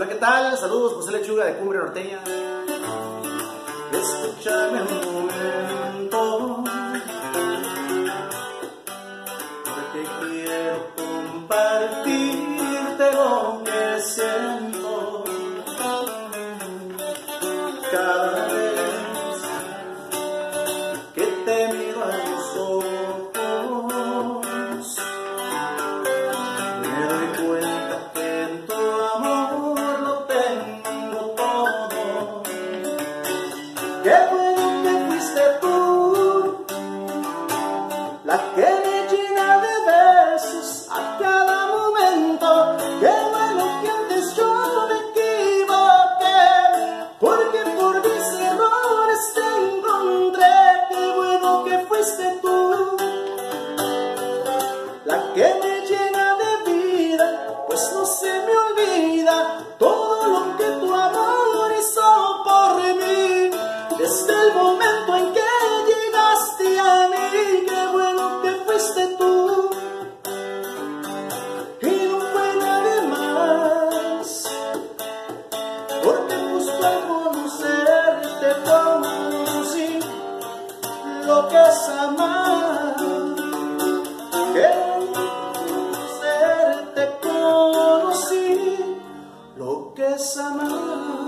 Hola, ¿qué tal? Saludos, José Lechuga de Cumbre Norteña. Escúchame un momento, porque quiero compartirte lo que siento. Cada Qué bueno que fuiste tú la que lo que es amar.